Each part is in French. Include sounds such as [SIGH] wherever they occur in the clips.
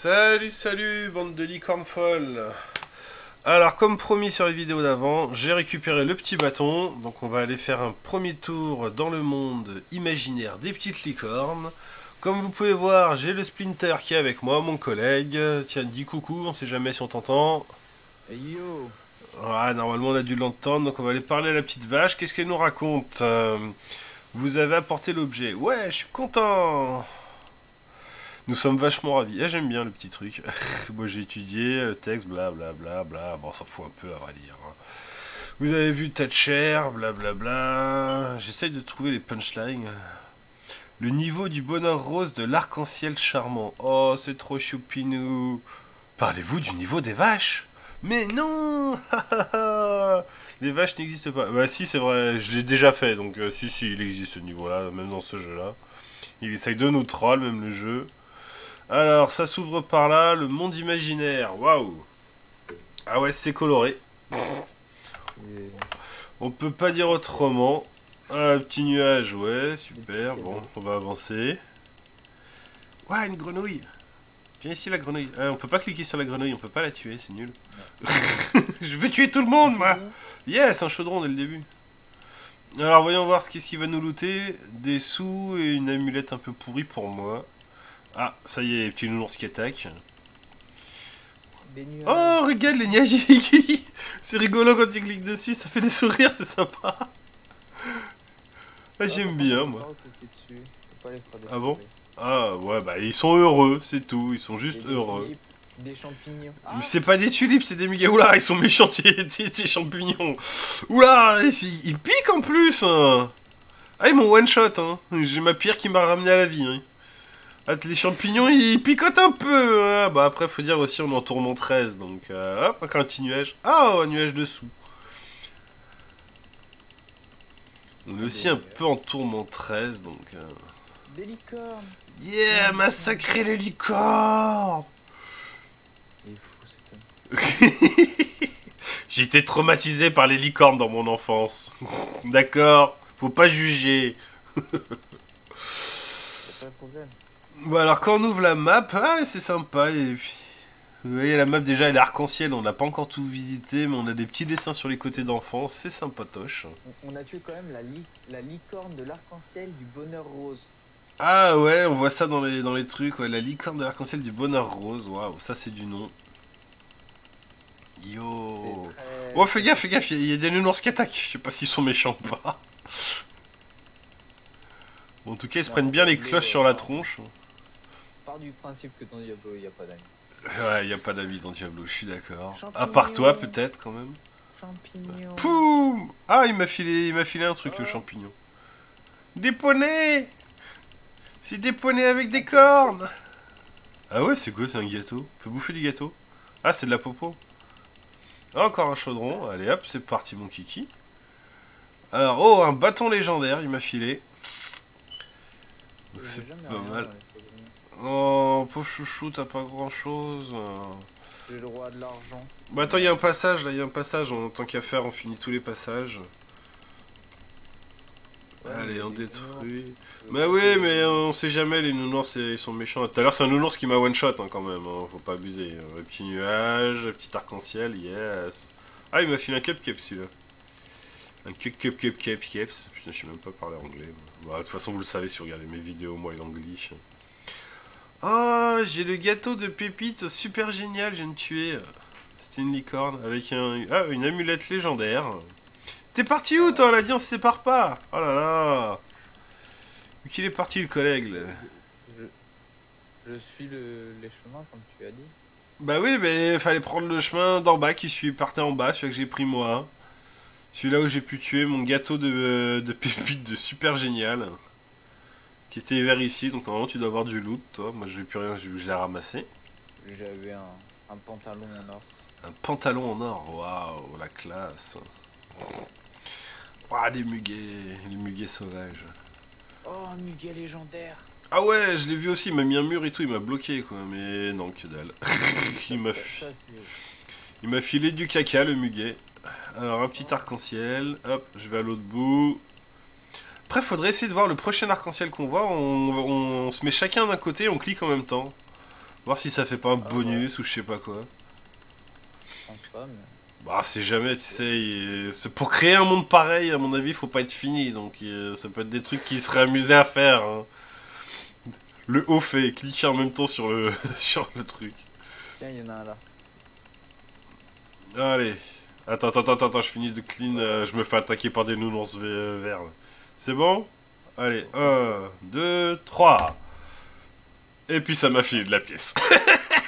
Salut, salut, bande de licornes folles Alors, comme promis sur les vidéos d'avant, j'ai récupéré le petit bâton. Donc, on va aller faire un premier tour dans le monde imaginaire des petites licornes. Comme vous pouvez voir, j'ai le Splinter qui est avec moi, mon collègue. Tiens, dis coucou, on sait jamais si on t'entend. yo Ouais, normalement on a dû l'entendre, donc on va aller parler à la petite vache. Qu'est-ce qu'elle nous raconte? Euh, Vous avez apporté l'objet. Ouais, je suis content Nous sommes vachement ravis. Eh, J'aime bien le petit truc. [LAUGHS] Moi j'ai étudié, le texte, bla bla bla. Bon, on s'en fout un peu à vrai hein. Vous avez vu Thatcher, bla bla bla. J'essaye de trouver les punchlines. Le niveau du bonheur rose de l'arc-en-ciel charmant. Oh, c'est trop choupinou. Parlez-vous du niveau des vaches? Mais non [LAUGHS] Les vaches n'existent pas. Bah si, c'est vrai, je l'ai déjà fait, donc euh, si, si, il existe ce niveau-là, même dans ce jeu-là. Il essaye de nous troll, même le jeu. Alors, ça s'ouvre par là, le monde imaginaire, waouh Ah ouais, c'est coloré. On peut pas dire autrement. Un petit nuage, ouais, super. Bon, on va avancer. Ouais, une grenouille. Viens ici la grenouille. Ah, on peut pas cliquer sur la grenouille, on peut pas la tuer, c'est nul. [LAUGHS] Je veux tuer tout le monde, moi. Yes, un chaudron dès le début. Alors voyons voir ce qu'est-ce qui va nous looter. Des sous et une amulette un peu pourrie pour moi. Ah, ça y est, petit nounours qui attaque. Nuages. Oh, regarde les nuages [LAUGHS] C'est rigolo quand tu cliques dessus, ça fait des sourires, c'est sympa. Ah, j'aime bien, moi. Ah bon. Ah, ouais, bah ils sont heureux, c'est tout, ils sont juste des heureux. tulipes, Des champignons. Ah, Mais c'est pas des tulipes, c'est des muguets. Oula, ils sont méchants, [LAUGHS] tes champignons. Oula, ils, ils piquent en plus. hein. Ah, ils m'ont one shot. Hein. J'ai ma pierre qui m'a ramené à la vie. hein. Ah, les champignons, ils picotent un peu. hein. Bah après, faut dire aussi, on est en tourment 13. Donc, euh, hop, encore un petit nuage. Ah, un nuage dessous. On est aussi un peu en tourment 13, donc... euh, Des licornes. Yeah, massacrer les licornes. [LAUGHS] J'ai été traumatisé par les licornes dans mon enfance. [LAUGHS] D'accord Faut pas juger. [LAUGHS] Pas problème. Bon alors quand on ouvre la map, ah, c'est sympa. Et puis, vous voyez la map déjà elle est arc-en-ciel, on n'a pas encore tout visité, mais on a des petits dessins sur les côtés d'enfance, c'est sympatoche. On, a tué quand même la, li- la licorne de l'arc-en-ciel du bonheur rose. Ah ouais, on voit ça dans les, dans les trucs, ouais, la licorne de l'arc-en-ciel du bonheur rose, waouh, ça c'est du nom. Yo très... Oh fais gaffe, fais gaffe, il y, a- il y a des nounours qui attaquent, je sais pas s'ils sont méchants ou pas. Bon, en tout cas ils se Non, prennent bien les cloches sur la tronche. Du principe que dans Diablo, il n'y a pas d'amis. Ouais, y a pas d'avis dans Diablo, je suis d'accord. À part toi, peut-être, quand même. Champignons. Poum Ah, il m'a filé, il m'a filé un truc, le Oh. champignon. Des poneys C'est des poneys avec des cornes Ah ouais, c'est quoi, c'est un gâteau On peut bouffer du gâteau? Ah, c'est de la popo. Ah, Encore un chaudron, allez hop, c'est parti mon kiki. Alors, oh, un bâton légendaire, il m'a filé. C'est pas rien mal. Oh, pauvre chouchou, t'as pas grand chose. J'ai le roi de l'argent. Bah attends, il y a un passage, là, il y a un passage, en tant qu'à faire, on finit tous les passages. Ouais, Allez, on détruit. Bah oui, mais on sait jamais, les nounours, ils sont méchants. Tout à l'heure, c'est un nounours qui m'a one-shot, hein, quand même, hein, faut pas abuser. Un petit nuage, petit arc-en-ciel, yes. Ah, il m'a filé un cupcake, celui-là. Un cup cup cup cup caps. Putain, je sais même pas parler anglais. Bah, de toute façon, vous le savez si vous regardez mes vidéos, moi, et l'anglish. Oh, j'ai le gâteau de pépites, super génial, je viens de tuer. C'était une licorne avec un, ah, une amulette légendaire. T'es parti où, toi, l'alliance se sépare pas? Oh là là Où qu'il est parti, le collègue, là? Je, je suis le, les chemins, comme tu as dit. Bah oui, mais fallait prendre le chemin d'en bas qui suis parti en bas, celui que j'ai pris moi. Celui-là où j'ai pu tuer mon gâteau de, de [LAUGHS] pépites de super génial. Qui était vers ici, donc normalement tu dois avoir du loot, toi. Moi je vais plus rien, je, je l'ai ramassé. J'avais un, un pantalon en or. Un pantalon en or, waouh, la classe. Waouh, des muguets, les muguets sauvages. Oh, un muguet légendaire. Ah ouais, je l'ai vu aussi, il m'a mis un mur et tout, il m'a bloqué quoi, mais non, que dalle. [LAUGHS] il m'a fi- il filé du caca, le muguet. Alors, un petit arc-en-ciel, hop, je vais à l'autre bout. Après, faudrait essayer de voir le prochain arc-en-ciel qu'on voit, on, on se met chacun d'un côté, on clique en même temps. Voir si ça fait pas un bonus ou je sais pas quoi. Je pense pas, mais... Bah, c'est jamais, tu sais. c'est- Pour créer un monde pareil, à mon avis, faut pas être fini. Donc, euh, ça peut être des trucs qui seraient amusés à faire. hein. Le haut fait, cliquer en même temps sur le, [LAUGHS] sur le truc. Tiens, il y en a un là. Allez. Attends, attends, attends, attends, je finis de clean. euh, je me fais attaquer par des nounours ve- verts. C'est bon? Allez, 1, 2, 3. Et puis ça m'a filé de la pièce.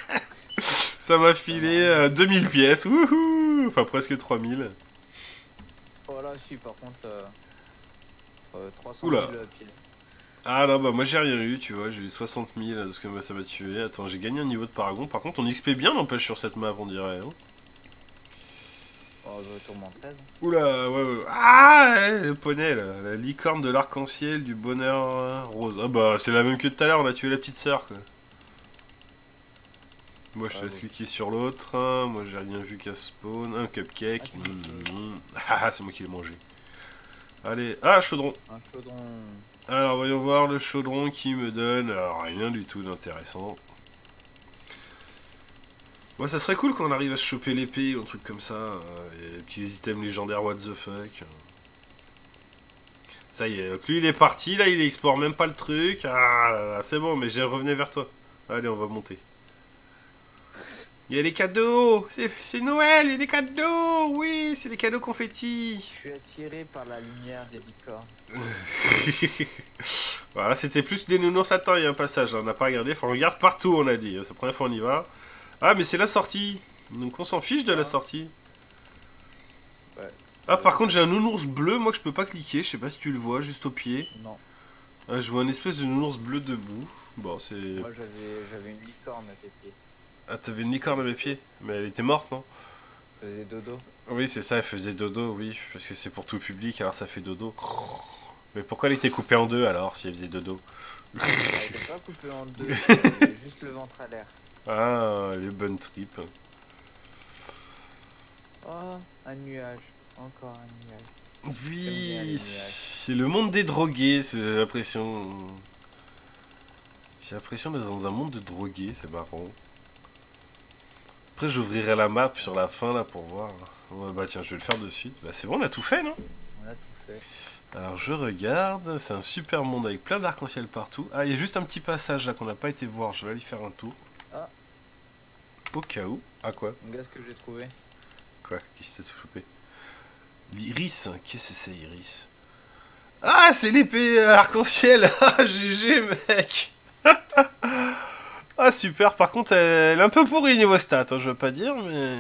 [LAUGHS] ça m'a filé euh, 2000 pièces. Wouhou Enfin, presque 3000. Voilà, si, par contre, euh, euh, 300 Oula. 000 pièces. Ah non, bah moi j'ai rien eu, tu vois, j'ai eu 60 000 là, parce que moi, ça m'a tué. Attends, j'ai gagné un niveau de paragon. Par contre, on XP bien n'empêche sur cette map, on dirait. hein. Je retourne en 13. Oula, ouais, ouais. Ah, le poney là, la licorne de l'arc-en-ciel du bonheur euh, rose. Ah bah, c'est la même que tout à l'heure, on a tué la petite sœur quoi. Moi je te Ah, laisse oui. cliquer sur l'autre, moi j'ai rien vu qu'à spawn, un cupcake. Ah, c'est Mm, mm. [LAUGHS] Ah, c'est moi qui l'ai mangé. Allez, ah, chaudron. Un chaudron. Alors voyons voir le chaudron qui me donne euh, rien du tout d'intéressant. Ouais, ça serait cool quand on arrive à se choper l'épée ou un truc comme ça. euh, et petits items légendaires, what the fuck. Ça y est, donc lui il est parti, là il explore même pas le truc. Ah là là, c'est bon, mais j'ai revenu vers toi. Allez, on va monter. Il y a les cadeaux C'est Noël, il y a des cadeaux Oui, c'est les cadeaux confettis Je suis attiré par la lumière des licornes. [LAUGHS] voilà, c'était plus des nounours. Attends, il y a un passage, on n'a pas regardé. Faut qu'on regarde partout, on a dit. C'est la première fois on y va. Ah, mais c'est la sortie. Donc on s'en fiche de la Ah. sortie. Ouais. Ah, par contre, j'ai un nounours bleu, moi que je peux pas cliquer. Je sais pas si tu le vois, juste au pied. Non, Ah, je vois un espèce de nounours bleu debout. Bon, c'est. moi j'avais une licorne à tes pieds. Ah, t'avais une licorne à mes pieds. Mais elle était morte, non? Je faisais dodo. Oui, c'est ça, elle faisait dodo, oui. Parce que c'est pour tout public, alors ça fait dodo. Mais pourquoi elle était coupée en deux alors, si elle faisait dodo? Elle était pas coupée en deux, [LAUGHS] juste le ventre à l'air. Ah, les bonnes tripes. Oh, un nuage. Encore un nuage. Oui, c'est le monde des drogués, j'ai l'impression. J'ai l'impression d'être dans un monde de drogués, c'est marrant. Après, j'ouvrirai la map sur la fin là pour voir. Ouais, bah tiens, je vais le faire de suite. Bah c'est bon, on a tout fait, non? On a tout fait. Alors je regarde, c'est un super monde avec plein d'arc-en-ciel partout. Ah, il y a juste un petit passage là qu'on n'a pas été voir, je vais aller faire un tour. Ah. Au cas où. Ah quoi Regarde ce que j'ai trouvé. Quoi? Qu'est-ce que t'as tout chopé? L'iris Qu'est-ce que c'est, Iris Ah, c'est l'épée euh, arc-en-ciel [LAUGHS] Ah, GG, mec [LAUGHS] Ah, super. Par contre, elle est un peu pourrie niveau stats, hein, je veux pas dire, mais...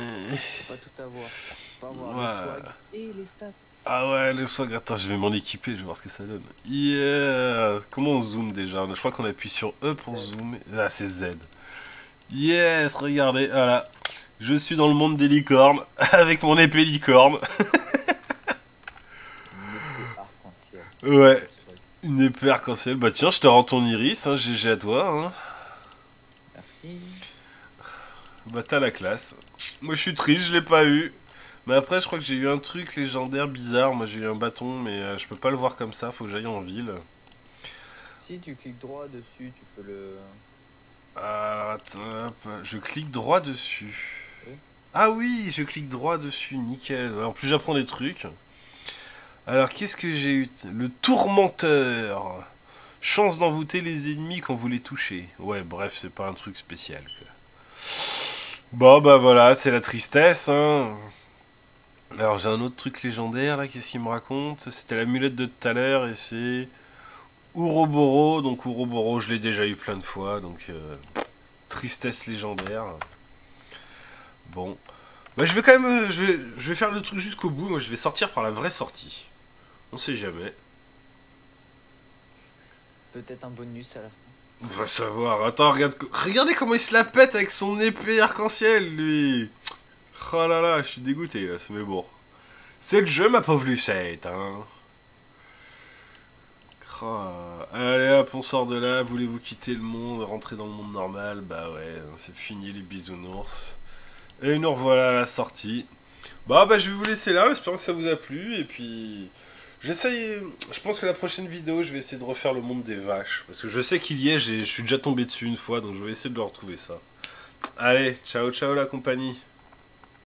Faut pas tout avoir. Faut pas avoir Ouais. le swag et les stats. Ah ouais, le swag. Attends, je vais m'en équiper, je vais voir ce que ça donne. Yeah Comment on zoome déjà? Je crois qu'on appuie sur E pour zoomer. Ah, c'est Z. Yes, regardez, voilà. Je suis dans le monde des licornes, [LAUGHS] avec mon épée licorne. Une épée arc-en-ciel. Ouais, une épée arc-en-ciel. Bah tiens, je te rends ton iris, hein, GG à toi. Hein. Merci. Bah t'as la classe. Moi je suis triste, je l'ai pas eu. Mais après, je crois que j'ai eu un truc légendaire bizarre. Moi j'ai eu un bâton, mais euh, je peux pas le voir comme ça, faut que j'aille en ville. Si tu cliques droit dessus, tu peux le. Je clique droit dessus. Ah oui, je clique droit dessus, nickel. En plus, j'apprends des trucs. Alors, qu'est-ce que j'ai eu Le tourmenteur. Chance d'envoûter les ennemis quand vous les touchez. Ouais, bref, c'est pas un truc spécial. Quoi. Bon, bah voilà, c'est la tristesse. Hein. Alors, j'ai un autre truc légendaire là, qu'est-ce qu'il me raconte? C'était l'amulette de tout à l'heure et c'est. Uroboro, donc Uroboro, je l'ai déjà eu plein de fois, donc euh, tristesse légendaire. Bon, bah, je vais quand même, euh, je vais, je vais faire le truc jusqu'au bout. Moi, je vais sortir par la vraie sortie. On sait jamais. Peut-être un bonus à la fin. On va savoir. Attends, regarde, regardez comment il se la pète avec son épée arc-en-ciel, lui. Oh là là, je suis dégoûté là, mais bon. C'est le jeu, ma pauvre Lucette, hein. Oh, allez hop, on sort de là. Voulez-vous quitter le monde, rentrer dans le monde normal? Bah ouais, c'est fini les bisounours. Et nous revoilà à la sortie. Bah bah je vais vous laisser là, espérant que ça vous a plu. Et puis J'essaye. Je pense que la prochaine vidéo, je vais essayer de refaire le monde des vaches. Parce que je sais qu'il y est, je suis déjà tombé dessus une fois, donc je vais essayer de le retrouver ça. Allez, ciao ciao la compagnie.